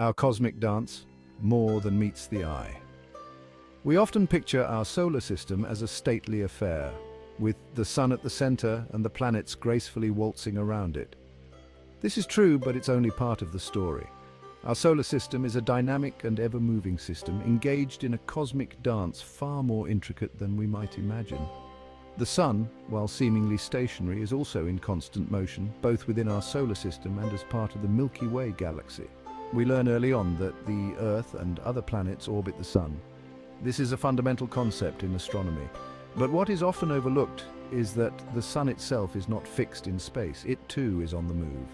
our cosmic dance, more than meets the eye. We often picture our solar system as a stately affair, with the sun at the center and the planets gracefully waltzing around it. This is true, but it's only part of the story. Our solar system is a dynamic and ever-moving system engaged in a cosmic dance far more intricate than we might imagine. The Sun, while seemingly stationary, is also in constant motion, both within our solar system and as part of the Milky Way galaxy. We learn early on that the Earth and other planets orbit the Sun. This is a fundamental concept in astronomy. But what is often overlooked is that the Sun itself is not fixed in space. It too is on the move.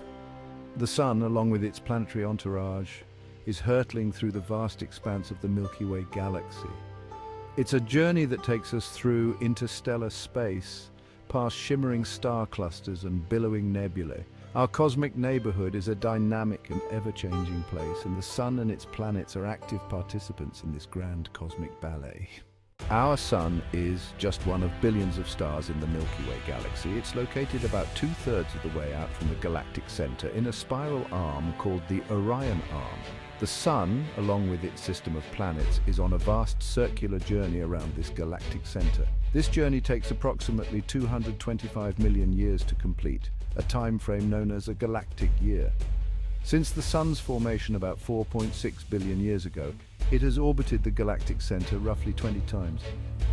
The Sun, along with its planetary entourage, is hurtling through the vast expanse of the Milky Way galaxy. It's a journey that takes us through interstellar space, past shimmering star clusters and billowing nebulae. Our cosmic neighborhood is a dynamic and ever-changing place, and the Sun and its planets are active participants in this grand cosmic ballet. Our Sun is just one of billions of stars in the Milky Way galaxy. It's located about two-thirds of the way out from the galactic center in a spiral arm called the Orion Arm. The Sun, along with its system of planets, is on a vast circular journey around this galactic center. This journey takes approximately 225 million years to complete, a time frame known as a galactic year. Since the Sun's formation about 4.6 billion years ago, it has orbited the galactic center roughly 20 times.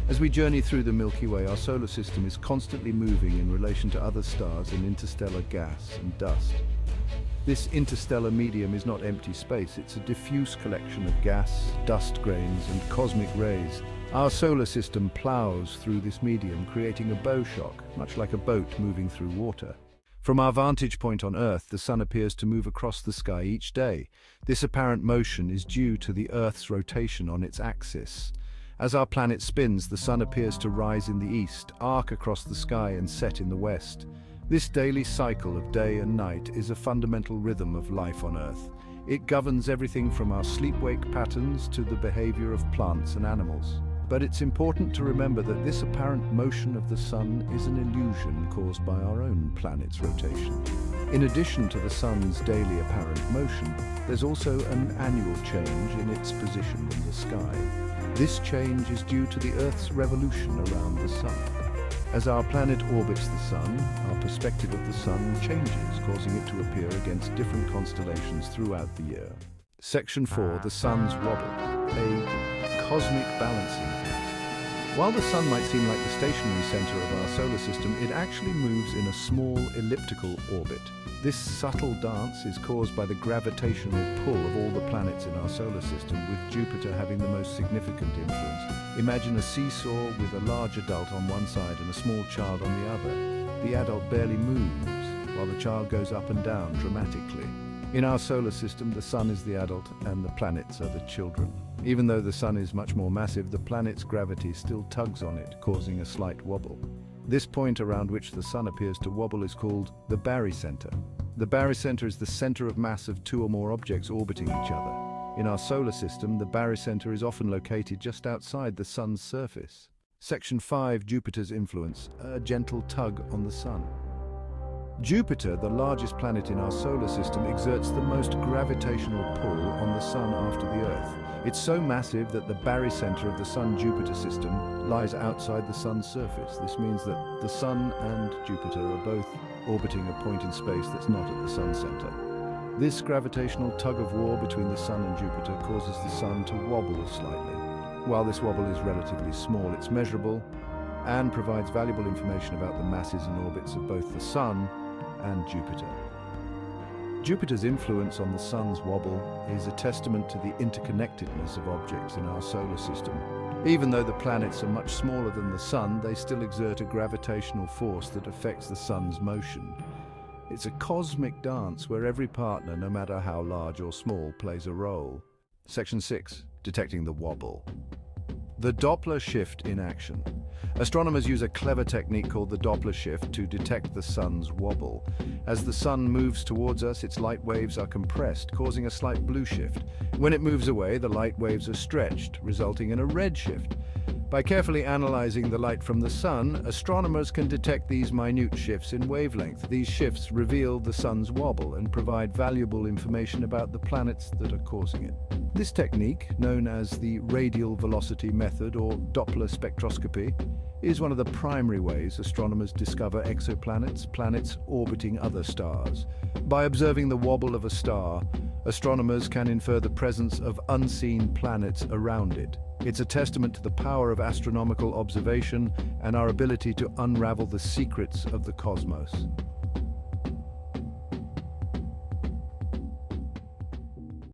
As we journey through the Milky Way, our solar system is constantly moving in relation to other stars and interstellar gas and dust. This interstellar medium is not empty space, it's a diffuse collection of gas, dust grains and cosmic rays. Our solar system plows through this medium, creating a bow shock, much like a boat moving through water. From our vantage point on Earth, the Sun appears to move across the sky each day. This apparent motion is due to the Earth's rotation on its axis. As our planet spins, the Sun appears to rise in the east, arc across the sky and set in the west. This daily cycle of day and night is a fundamental rhythm of life on Earth. It governs everything from our sleep-wake patterns to the behavior of plants and animals. But it's important to remember that this apparent motion of the Sun is an illusion caused by our own planet's rotation. In addition to the Sun's daily apparent motion, there's also an annual change in its position in the sky. This change is due to the Earth's revolution around the Sun. As our planet orbits the Sun, our perspective of the Sun changes, causing it to appear against different constellations throughout the year. Section 4, the Sun's Wobble, a cosmic balancing act. While the Sun might seem like the stationary center of our solar system, it actually moves in a small elliptical orbit. This subtle dance is caused by the gravitational pull of all the planets in our solar system, with Jupiter having the most significant influence. Imagine a seesaw with a large adult on one side and a small child on the other. The adult barely moves, while the child goes up and down dramatically. In our solar system, the Sun is the adult and the planets are the children. Even though the Sun is much more massive, the planet's gravity still tugs on it, causing a slight wobble. This point around which the Sun appears to wobble is called the barycenter. The barycenter is the center of mass of two or more objects orbiting each other. In our solar system, the barycenter is often located just outside the Sun's surface. Section 5, Jupiter's influence, a gentle tug on the Sun. Jupiter, the largest planet in our solar system, exerts the most gravitational pull on the Sun after the Earth. It's so massive that the barycenter of the Sun-Jupiter system lies outside the Sun's surface. This means that the Sun and Jupiter are both orbiting a point in space that's not at the Sun's center. This gravitational tug-of-war between the Sun and Jupiter causes the Sun to wobble slightly. While this wobble is relatively small, it's measurable and provides valuable information about the masses and orbits of both the Sun and Jupiter. Jupiter's influence on the Sun's wobble is a testament to the interconnectedness of objects in our solar system. Even though the planets are much smaller than the Sun, they still exert a gravitational force that affects the Sun's motion. It's a cosmic dance where every partner, no matter how large or small, plays a role. Section 6. Detecting the wobble. The Doppler shift in action. Astronomers use a clever technique called the Doppler shift to detect the sun's wobble. As the sun moves towards us, its light waves are compressed, causing a slight blue shift. When it moves away, the light waves are stretched, resulting in a red shift. By carefully analyzing the light from the sun, astronomers can detect these minute shifts in wavelength. These shifts reveal the sun's wobble and provide valuable information about the planets that are causing it. This technique, known as the radial velocity method or Doppler spectroscopy, is one of the primary ways astronomers discover exoplanets, planets orbiting other stars. By observing the wobble of a star, astronomers can infer the presence of unseen planets around it. It's a testament to the power of astronomical observation and our ability to unravel the secrets of the cosmos.